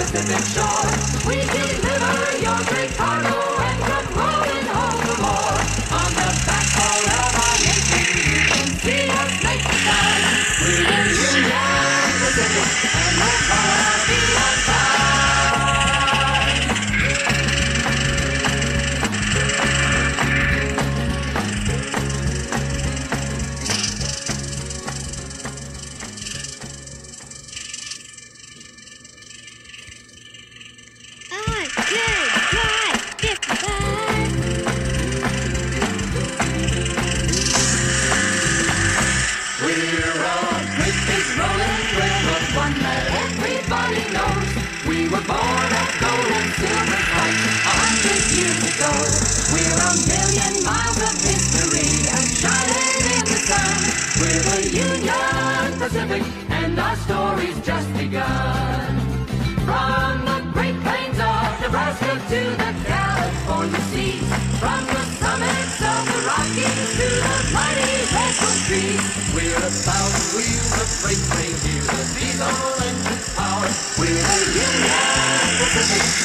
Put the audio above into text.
opposite shore. We deliver your great power. We were born of gold and silver fight a hundred years ago. We're a million miles of history and shining in the sun. We're the Union Pacific and our story's just begun. From the Great Plains of Nebraska to the California sea, from the summits of the Rockies to the mighty redwood trees, we're about